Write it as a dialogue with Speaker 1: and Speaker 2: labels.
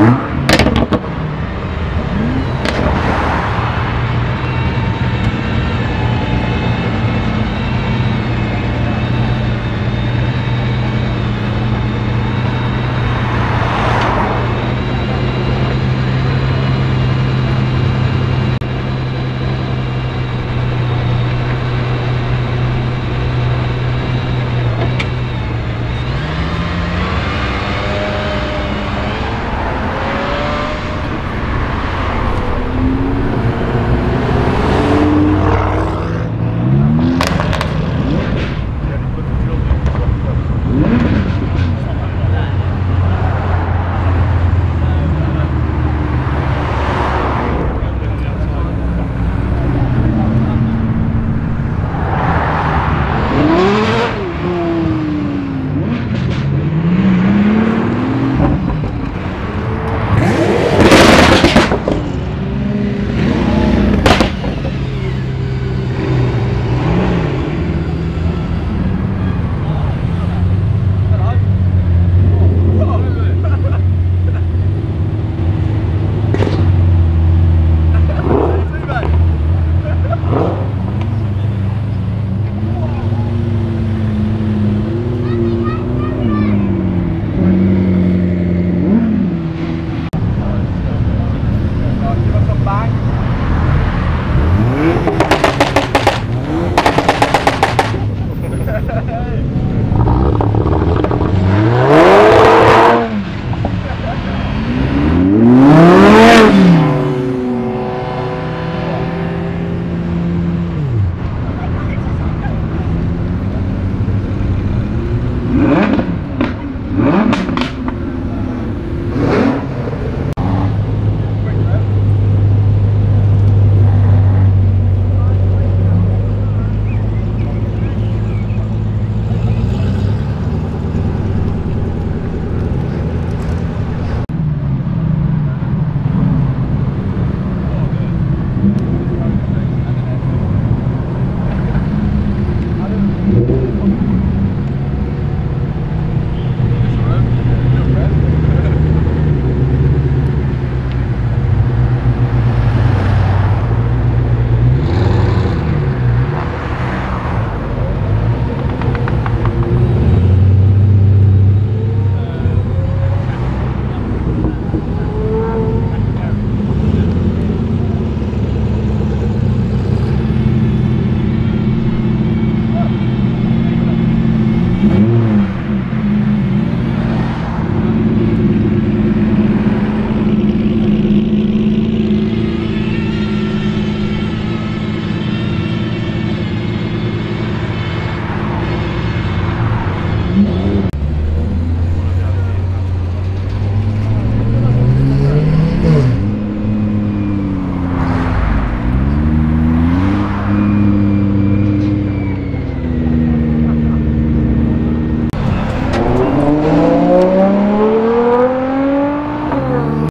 Speaker 1: Mm-hmm.